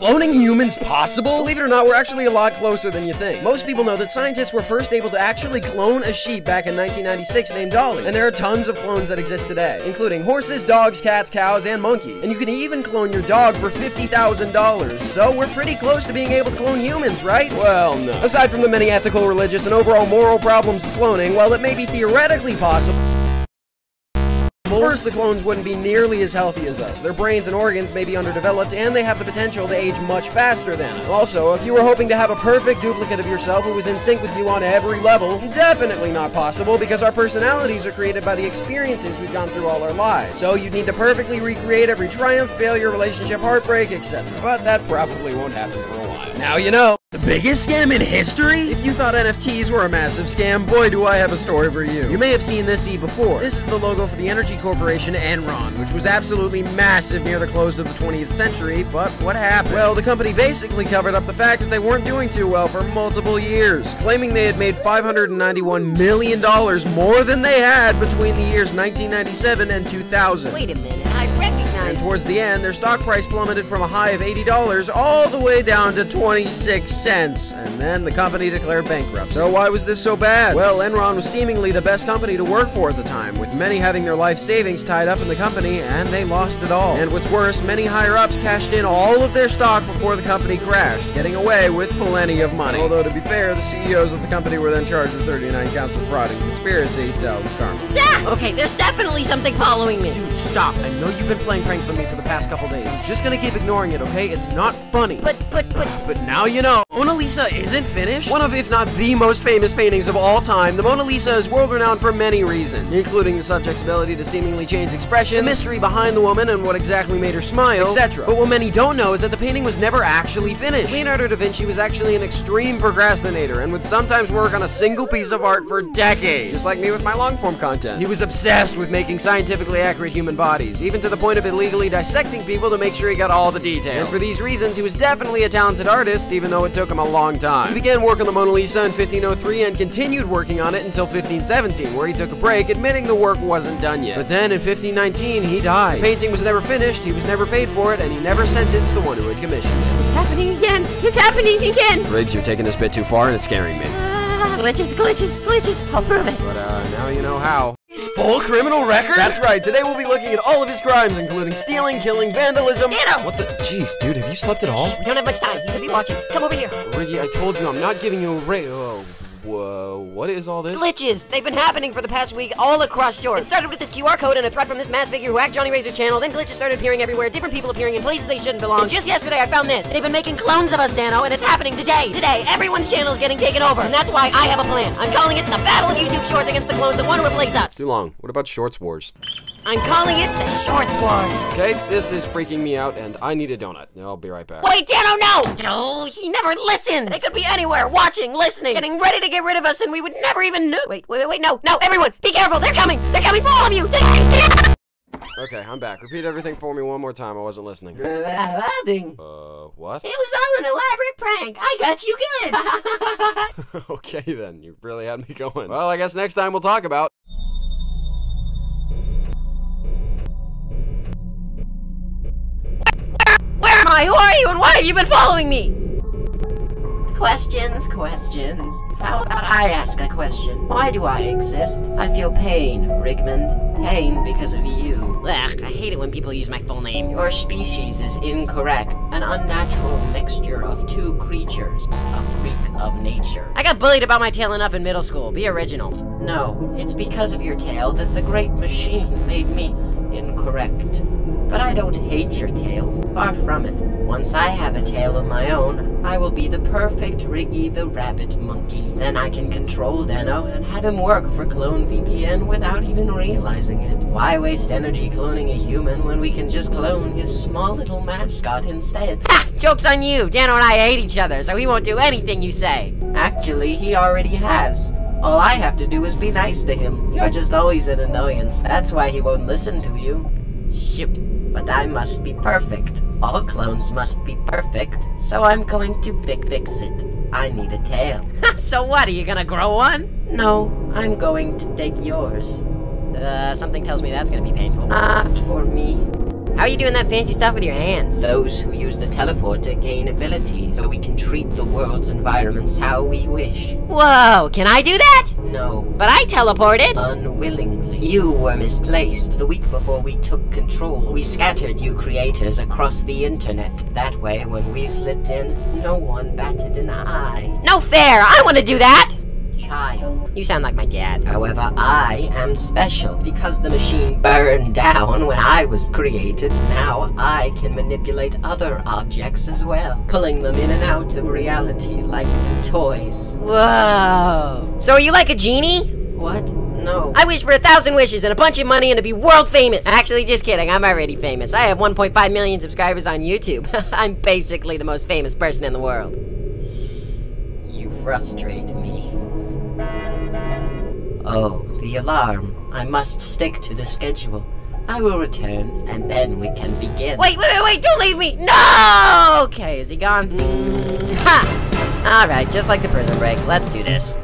Cloning humans possible? Believe it or not, we're actually a lot closer than you think. Most people know that scientists were first able to actually clone a sheep back in 1996 named Dolly. And there are tons of clones that exist today, including horses, dogs, cats, cows, and monkeys. And you can even clone your dog for $50,000. So we're pretty close to being able to clone humans, right? Well, no. Aside from the many ethical, religious, and overall moral problems of cloning, while it may be theoretically possible, First, the clones wouldn't be nearly as healthy as us. Their brains and organs may be underdeveloped, and they have the potential to age much faster than us. Also, if you were hoping to have a perfect duplicate of yourself who was in sync with you on every level, definitely not possible because our personalities are created by the experiences we've gone through all our lives. So you'd need to perfectly recreate every triumph, failure, relationship, heartbreak, etc. But that probably won't happen for a while. Now you know. The biggest scam in history? If you thought NFTs were a massive scam, boy do I have a story for you. You may have seen this E before. This is the logo for the energy corporation Enron, which was absolutely massive near the close of the 20th century, but what happened? Well, the company basically covered up the fact that they weren't doing too well for multiple years, claiming they had made $591 million more than they had between the years 1997 and 2000. Wait a minute, I recognize. And towards the end, their stock price plummeted from a high of $80 all the way down to 26 cents. And then the company declared bankruptcy. So why was this so bad? Well, Enron was seemingly the best company to work for at the time, with many having their life savings tied up in the company, and they lost it all. And what's worse, many higher-ups cashed in all of their stock before the company crashed, getting away with plenty of money. Although, to be fair, the CEOs of the company were then charged with 39 counts of fraud and conspiracy, so karma. Okay, there's definitely something following me. Dude, stop. I know you've been playing pranks on me for the past couple days. Just gonna keep ignoring it, okay? It's not funny. But, but, but, But now you know. Mona Lisa isn't finished. One of, if not the most famous paintings of all time, the Mona Lisa is world renowned for many reasons, including the subject's ability to seemingly change expression, the mystery behind the woman and what exactly made her smile, etc. But what many don't know is that the painting was never actually finished. Leonardo da Vinci was actually an extreme procrastinator and would sometimes work on a single piece of art for decades, just like me with my long form content. He was obsessed with making scientifically accurate human bodies, even to the point of illegally dissecting people to make sure he got all the details. And for these reasons, he was definitely a talented artist, even though it took him a long time. He began work on the Mona Lisa in 1503 and continued working on it until 1517, where he took a break, admitting the work wasn't done yet. But then in 1519, he died. The painting was never finished, he was never paid for it, and he never sent it to the one who had commissioned it. it's happening again. It's happening again. Riggs, you're taking this bit too far and it's scaring me. Ah, glitches, glitches, glitches. I'll prove it. But uh, now you know how. His full criminal record? That's right. Today we'll be looking at all of his crimes, including stealing, killing, vandalism. Nano! What the? Jeez, dude, have you slept at all? We don't have much time. You could be watching. Come over here. Riggy, I told you I'm not giving you a ra- Oh, whoa, what is all this? Glitches. They've been happening for the past week all across Shore. It started with this QR code and a threat from this mass figure who hacked Johnny Razor's channel. Then glitches started appearing everywhere. Different people appearing in places they shouldn't belong. And just yesterday I found this. They've been making clones of us, Danno, and it's happening today. Today, everyone's channel is getting taken over. And that's why I have a plan. I'm calling it the Battle of YouTube Shorts against the clones that want to replace us. Too long. What about Shorts Wars? I'm calling it the Shorts Wars. Okay, this is freaking me out, and I need a donut. I'll be right back. Wait, Danno, no! No, he never listened. They could be anywhere, watching, listening, getting ready to get rid of us, and we would never even know. Wait, wait, wait, wait, no, no, everyone, be careful. They're coming. They're coming for all of you today. Okay, I'm back. Repeat everything for me one more time. I wasn't listening. It Uh, what? It was all an elaborate prank. I got you good. okay then, you really had me going. Well, I guess next time we'll talk about. Am I? Who are you? And why have you been following me? Questions, questions. How about I ask a question? Why do I exist? I feel pain, Rigmond. Pain because of you. Ugh, I hate it when people use my full name. Your species is incorrect. An unnatural mixture of two creatures. A freak of nature. I got bullied about my tail enough in middle school. Be original. No, it's because of your tail that the great machine made me incorrect. But I don't hate your tail. Far from it. Once I have a tail of my own, I will be the perfect Riggy the Rabbit Monkey. Then I can control Danno and have him work for Clone VPN without even realizing it. Why waste energy cloning a human when we can just clone his small little mascot instead? Ha! Joke's on you! Danno and I hate each other, so he won't do anything you say. Actually, he already has. All I have to do is be nice to him. You're just always an annoyance. That's why he won't listen to you. Shoot. But I must be perfect. All clones must be perfect. So I'm going to fix fix it. I need a tail. so what? Are you gonna grow one? No, I'm going to take yours. Uh, something tells me that's gonna be painful. Not for me. How are you doing that fancy stuff with your hands? Those who use the teleporter gain abilities, so we can treat the world's environments how we wish. Whoa, can I do that? No. But I teleported! Unwillingly. You were misplaced. The week before we took control, we scattered you creators across the internet. That way, when we slipped in, no one batted an eye. No fair! I want to do that! Child. You sound like my dad. However, I am special. Because the machine burned down when I was created, now I can manipulate other objects as well, pulling them in and out of reality like toys. Whoa. So are you like a genie? What? No. I wish for a thousand wishes and a bunch of money and to be world famous. Actually, just kidding. I'm already famous. I have 1.5 million subscribers on YouTube. I'm basically the most famous person in the world. You frustrate me. Oh, the alarm. I must stick to the schedule. I will return, and then we can begin. Wait, wait, wait, wait! Don't leave me! No! Okay, is he gone? Mm, ha! Alright, just like the prison break. Let's do this.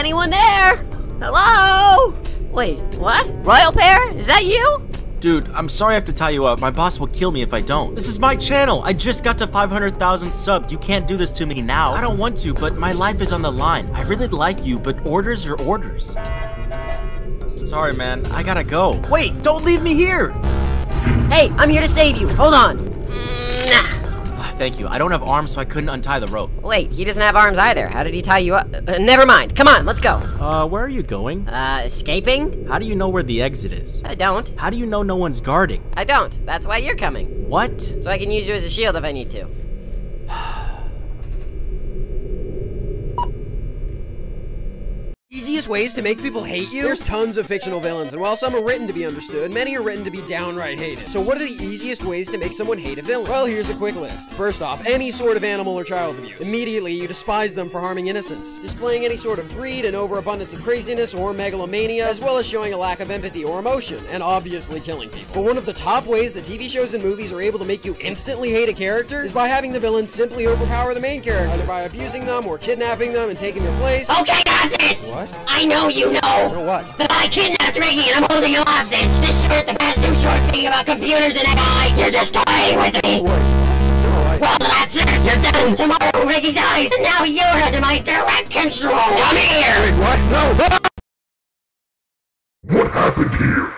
Anyone there? Hello? Wait, what? Royal Pear? Is that you? Dude, I'm sorry I have to tie you up. My boss will kill me if I don't. This is my channel. I just got to 500,000 subs. You can't do this to me now. I don't want to, but my life is on the line. I really like you, but orders are orders. Sorry, man. I gotta go. Wait, don't leave me here! Hey, I'm here to save you. Hold on. Thank you. I don't have arms, so I couldn't untie the rope. Wait, he doesn't have arms either. How did he tie you up? Uh, never mind. Come on, let's go. Uh, where are you going? Uh, escaping? How do you know where the exit is? I don't. How do you know no one's guarding? I don't. That's why you're coming. What? So I can use you as a shield if I need to. Easiest ways to make people hate you? There's tons of fictional villains, and while some are written to be understood, many are written to be downright hated. So what are the easiest ways to make someone hate a villain? Well, here's a quick list. First off, any sort of animal or child abuse. Immediately, you despise them for harming innocents. Displaying any sort of greed and overabundance of craziness or megalomania, as well as showing a lack of empathy or emotion, and obviously killing people. But one of the top ways that TV shows and movies are able to make you instantly hate a character is by having the villain simply overpower the main character, either by abusing them or kidnapping them and taking their place. Okay, that's it! What? I know you know Or what? that I kidnapped Riggy and I'm holding him hostage. This short, the past two shorts speaking about computers and AI. You're just toying with me. Wait. No, I... Well, that's it. You're done. Tomorrow Riggy dies, and now you're under my direct control. Come here. What? No! What happened here?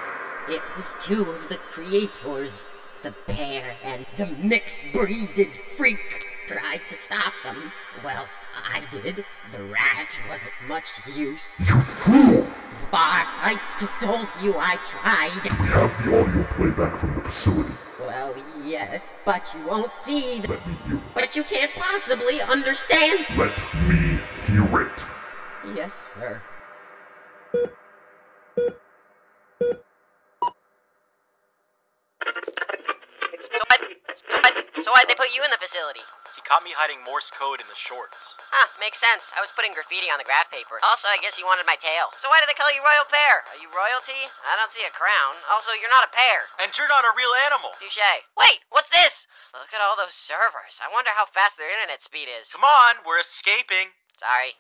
It was two of the creators, the pair and the mixed breeded freak, tried to stop them. Well, I did. The rat wasn't much use. You fool! Boss, I t- told you I tried. Do We have the audio playback from the facility. Well, yes, but you won't see the. Let me hear it. But you can't possibly understand. Let me hear it. Yes, sir. So why, so why, so why'd they put you in the facility? He caught me hiding Morse code in the shorts. Huh, makes sense. I was putting graffiti on the graph paper. Also, I guess he wanted my tail. So why do they call you Royal Pear? Are you royalty? I don't see a crown. Also, you're not a pear. And you're not a real animal! Touche. Wait, what's this? Look at all those servers. I wonder how fast their internet speed is. Come on, we're escaping! Sorry.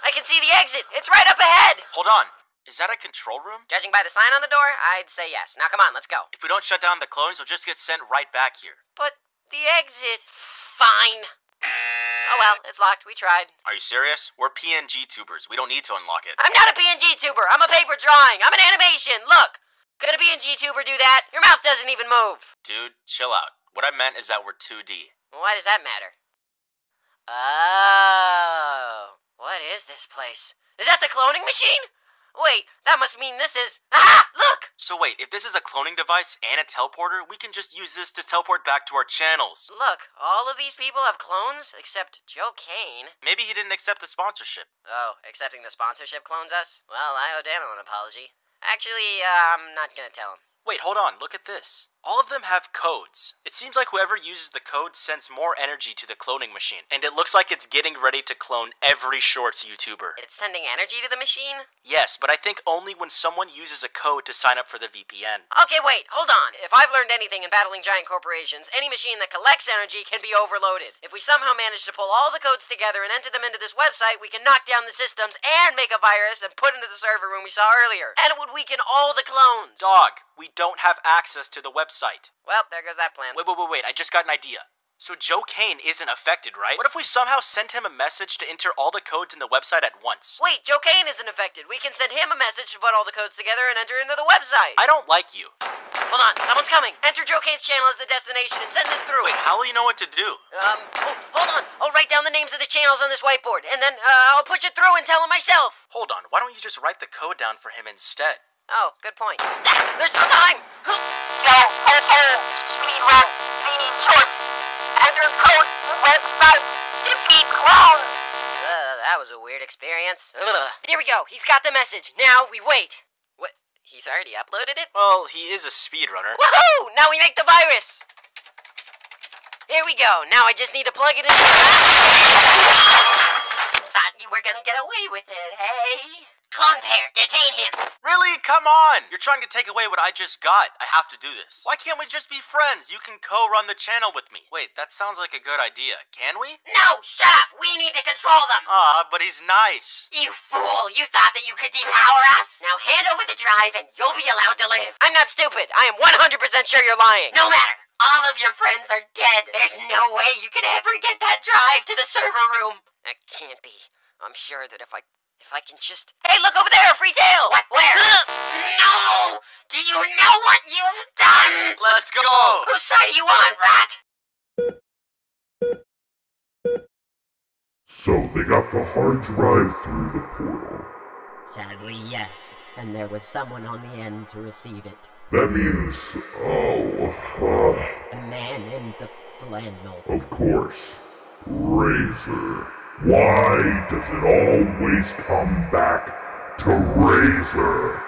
I can see the exit. It's right up ahead. Hold on. Is that a control room? Judging by the sign on the door, I'd say yes. Now come on, let's go. If we don't shut down the clones, you'll just get sent right back here. But the exit. Fine. Oh well, it's locked. We tried. Are you serious? We're PNG tubers. We don't need to unlock it. I'm not a PNG tuber. I'm a paper drawing. I'm an animation. Look. Could a PNG tuber do that? Your mouth doesn't even move. Dude, chill out. What I meant is that we're 2D. Why does that matter? Oh. What is this place? Is that the cloning machine? Wait, that must mean this is. Ah! Look! So wait, if this is a cloning device and a teleporter, we can just use this to teleport back to our channels. Look, all of these people have clones except Joe Kane. Maybe he didn't accept the sponsorship. Oh, accepting the sponsorship clones us? Well, I owe Daniel an apology. Actually, uh, I'm not gonna tell him. Wait, hold on. Look at this. All of them have codes. It seems like whoever uses the code sends more energy to the cloning machine, and it looks like it's getting ready to clone every Shorts YouTuber. It's sending energy to the machine? Yes, but I think only when someone uses a code to sign up for the VPN. Okay, wait, hold on. If I've learned anything in battling giant corporations, any machine that collects energy can be overloaded. If we somehow manage to pull all the codes together and enter them into this website, we can knock down the systems and make a virus and put into the server room we saw earlier. And it would weaken all the clones. Dog, we don't have access to the website. Well, there goes that plan. Wait, wait, wait, wait, I just got an idea. So Joe Kane isn't affected, right? What if we somehow sent him a message to enter all the codes in the website at once? Wait, Joe Kane isn't affected. We can send him a message to put all the codes together and enter into the website. I don't like you. Hold on, someone's coming. Enter Joe Kane's channel as the destination and send this through. Wait, how will you know what to do? Um, oh, hold on. I'll write down the names of the channels on this whiteboard, and then uh, I'll push it through and tell him myself. Hold on, why don't you just write the code down for him instead? Oh, good point. There's no time. Yo, ho, ho, speed run, VD shorts. Enter code website, defeat clone. Uh, that was a weird experience. Ugh. Here we go. He's got the message. Now we wait. What? He's already uploaded it? Well, he is a speedrunner. Woohoo! Now we make the virus. Here we go. Now I just need to plug it in. Thought you were gonna get away with it, hey? Clone pair, detain him. Really? Come on! You're trying to take away what I just got. I have to do this. Why can't we just be friends? You can co-run the channel with me. Wait, that sounds like a good idea. Can we? No, shut up. We need to control them. Ah, but he's nice. You fool. You thought that you could depower us? Now hand over the drive and you'll be allowed to live. I'm not stupid. I am 100% sure you're lying. No matter. All of your friends are dead. There's no way you can ever get that drive to the server room. That can't be. I'm sure that if I if I can just Hey, look over there, free tail. What? Where? no! Do you know what you've done? Let's go! Whose side are you on, rat? So they got the hard drive through the portal. Sadly, yes. And there was someone on the end to receive it. That means, oh, uh, A man in the flannel. of course, Razor. Why does it always come back to Razor?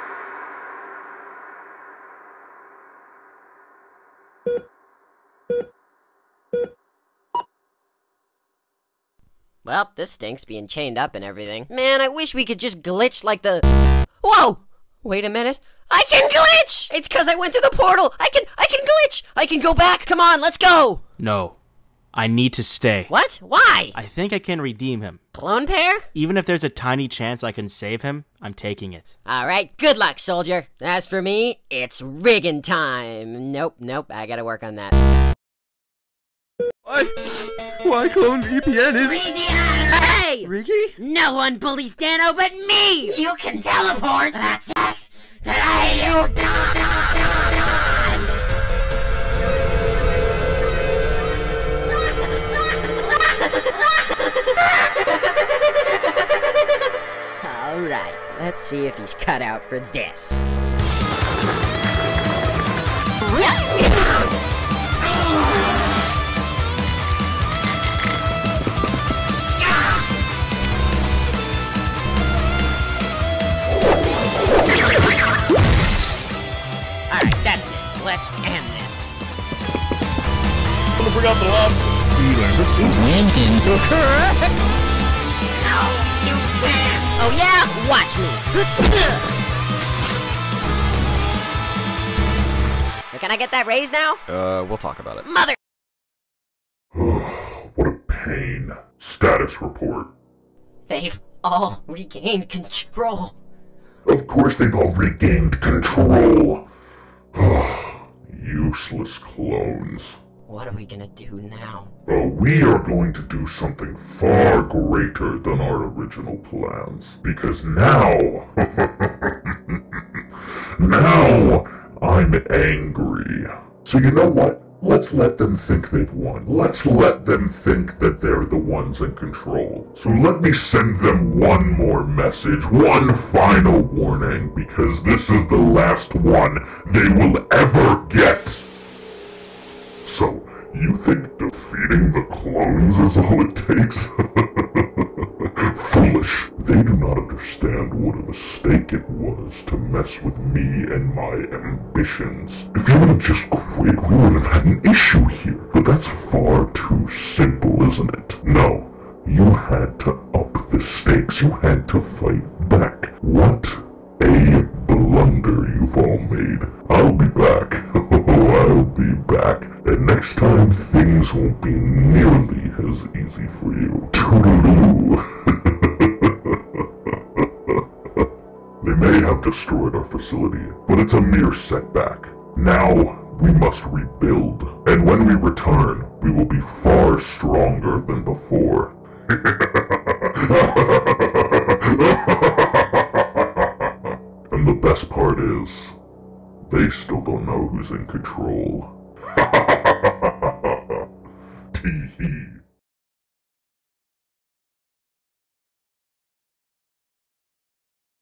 Well, this stinks being chained up and everything. Man, I wish we could just glitch like the. Whoa! Wait a minute. I can glitch! It's cause I went through the portal! I can I can glitch! I can go back! Come on, let's go! No. I need to stay. What? Why? I think I can redeem him. Clone pair? Even if there's a tiny chance I can save him, I'm taking it. Alright, good luck, soldier. As for me, it's rigging time. Nope, nope, I gotta work on that. Why? Why clone VPN is Hey! Riggy? No one bullies Danno but me! You can teleport. That's it. Today you die. Alright, let's see if he's cut out for this. Alright, that's it. Let's end this. I'm gonna bring out the lobster. Oh Watch me. so can I get that raise now? Uh, we'll talk about it. Mother what a pain. Status report. They've all regained control. Of course they've all regained control. Useless clones. What are we gonna do now? Uh, we are going to do something far greater than our original plans. Because now... now, I'm angry. So you know what? Let's let them think they've won. Let's let them think that they're the ones in control. So let me send them one more message, one final warning, because this is the last one they will ever get. You think defeating the clones is all it takes? Foolish. They do not understand what a mistake it was to mess with me and my ambitions. If you would have just quit, we would have had an issue here. But that's far too simple, isn't it? No. You had to up the stakes. You had to fight back. What a blunder you've all made. I'll be back. Oh, I'll be back. And next time, things won't be nearly as easy for you. Toodaloo. they may have destroyed our facility, but it's a mere setback. Now, we must rebuild. And when we return, we will be far stronger than before. best part is, they still don't know who's in control. Tee hee.